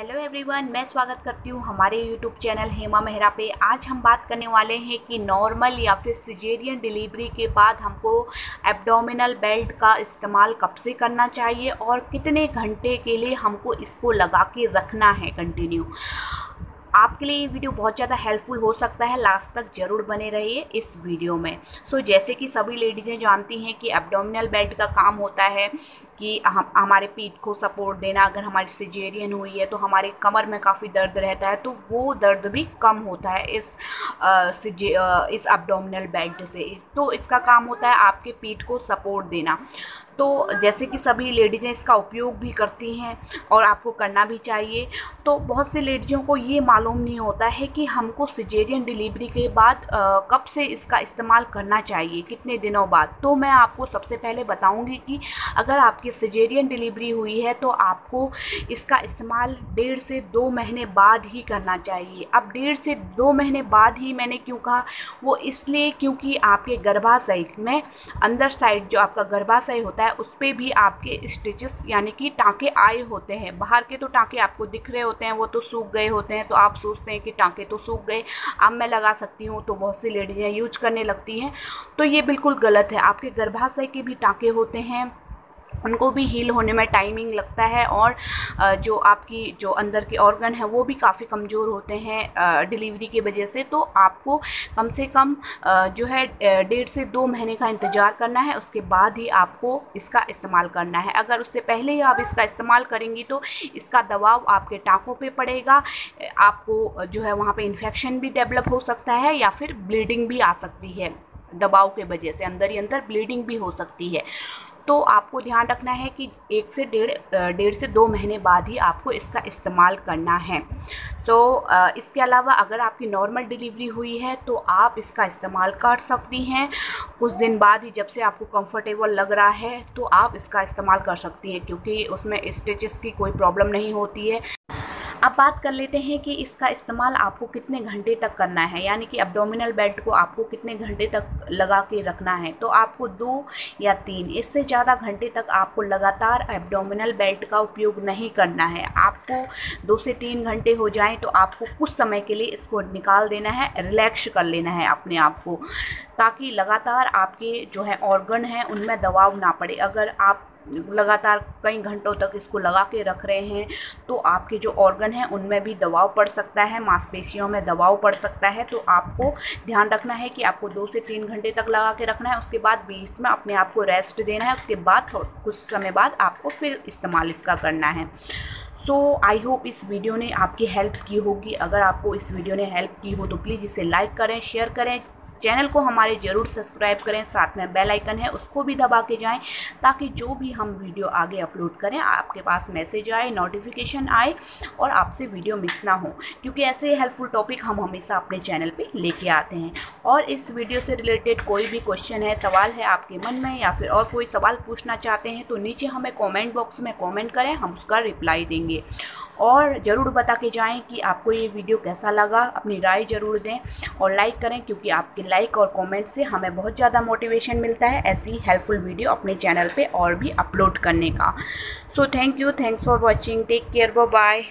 Hello everyone मैं स्वागत करती हूँ हमारे यूट्यूब चैनल हेमा मेहरा पे। आज हम बात करने वाले हैं कि नॉर्मल या फिर सिजेरियन डिलीवरी के बाद हमको एब्डोमिनल बेल्ट का इस्तेमाल कब से करना चाहिए और कितने घंटे के लिए हमको इसको लगा के रखना है कंटिन्यू आपके लिए ये वीडियो बहुत ज़्यादा हेल्पफुल हो सकता है। लास्ट तक ज़रूर बने रहिए इस वीडियो में। सो so, जैसे कि सभी लेडीज़ें जानती हैं कि एब्डोमिनल बेल्ट का काम होता है कि हम हमारे पीठ को सपोर्ट देना। अगर हमारी सिजेरियन हुई है तो हमारे कमर में काफ़ी दर्द रहता है तो वो दर्द भी कम होता है इस आ, आ, इस एब्डोमिनल बेल्ट से। तो इसका काम होता है आपके पीठ को सपोर्ट देना। तो जैसे कि सभी लेडीज़ें इसका उपयोग भी करती हैं और आपको करना भी चाहिए। तो बहुत से लेडीज़ों को ये मालूम नहीं होता है कि हमको सिजेरियन डिलीवरी के बाद कब से इसका इस्तेमाल करना चाहिए, कितने दिनों बाद। तो मैं आपको सबसे पहले बताऊँगी कि अगर आपकी सिजेरियन डिलीवरी हुई है तो आपको इसका इस्तेमाल डेढ़ से दो महीने बाद ही करना चाहिए। अब डेढ़ से दो महीने बाद ही मैंने क्यों कहा? वो इसलिए क्योंकि आपके गर्भाशय में अंदर साइड जो आपका गर्भाशय होता है है, उस पर भी आपके स्टिचेस यानी कि टाँके आए होते हैं। बाहर के तो टाँके आपको दिख रहे होते हैं, वो तो सूख गए होते हैं तो आप सोचते हैं कि टाँके तो सूख गए, अब मैं लगा सकती हूँ तो बहुत सी लेडीज़ें यूज़ करने लगती हैं। तो ये बिल्कुल गलत है, आपके गर्भाशय के भी टाँके होते हैं उनको भी हील होने में टाइमिंग लगता है और जो आपकी, जो अंदर के ऑर्गन है, वो भी काफ़ी कमज़ोर होते हैं डिलीवरी की वजह से। तो आपको कम से कम जो है डेढ़ से दो महीने का इंतज़ार करना है, उसके बाद ही आपको इसका इस्तेमाल करना है। अगर उससे पहले ही आप इसका इस्तेमाल करेंगी तो इसका दबाव आपके टाँकों पर पड़ेगा, आपको जो है, वहाँ पर इन्फेक्शन भी डेवलप हो सकता है या फिर ब्लीडिंग भी आ सकती है। दबाव के वजह से, अंदर ही अंदर ब्लीडिंग भी हो सकती है। तो आपको ध्यान रखना है कि एक से डेढ़ डेढ़ से दो महीने बाद ही आपको इसका इस्तेमाल करना है। तो इसके अलावा अगर आपकी नॉर्मल डिलीवरी हुई है तो आप इसका इस्तेमाल कर सकती हैं। कुछ दिन बाद ही जब से आपको कंफर्टेबल लग रहा है तो आप इसका इस्तेमाल कर सकती हैं, क्योंकि उसमें स्टिचेस की कोई प्रॉब्लम नहीं होती है। अब बात कर लेते हैं कि इसका इस्तेमाल आपको कितने घंटे तक करना है, यानी कि एब्डोमिनल बेल्ट को आपको कितने घंटे तक लगा के रखना है। तो आपको दो या तीन, इससे ज़्यादा घंटे तक आपको लगातार एब्डोमिनल बेल्ट का उपयोग नहीं करना है। आपको दो से तीन घंटे हो जाएँ तो आपको कुछ समय के लिए इसको निकाल देना है रिलैक्स कर लेना है अपने आप को, ताकि लगातार आपके जो है ऑर्गन हैं उनमें दबाव ना पड़े। अगर आप लगातार कई घंटों तक इसको लगा के रख रहे हैं तो आपके जो ऑर्गन हैं, उनमें भी दबाव पड़ सकता है, मांसपेशियों में दबाव पड़ सकता है तो आपको ध्यान रखना है कि आपको दो से तीन घंटे तक लगा के रखना है, उसके बाद बीच में अपने आप को रेस्ट देना है, उसके बाद कुछ समय बाद आपको फिर इस्तेमाल इसका करना है। सो आई होप इस वीडियो ने आपकी हेल्प की होगी। अगर आपको इस वीडियो ने हेल्प की हो तो प्लीज़ इसे लाइक करें शेयर करें चैनल को हमारे ज़रूर सब्सक्राइब करें, साथ में बेल आइकन है, उसको भी दबा के जाएँ, ताकि जो भी हम वीडियो आगे अपलोड करें, आपके पास मैसेज आए नोटिफिकेशन आए, और आपसे वीडियो मिस ना हो, क्योंकि ऐसे हेल्पफुल टॉपिक हम हमेशा अपने चैनल पर लेके आते हैं। और इस वीडियो से रिलेटेड कोई भी क्वेश्चन है, सवाल है आपके मन में या फिर और कोई सवाल पूछना चाहते हैं तो नीचे हमें कॉमेंट बॉक्स में कॉमेंट करें, हम उसका रिप्लाई देंगे। और ज़रूर बता के जाएँ कि आपको ये वीडियो कैसा लगा, अपनी राय ज़रूर दें और लाइक करें, क्योंकि आपके लाइक और कमेंट से हमें बहुत ज़्यादा मोटिवेशन मिलता है ऐसी हेल्पफुल वीडियो अपने चैनल पे और भी अपलोड करने का। So thank you thanks for watching take care bye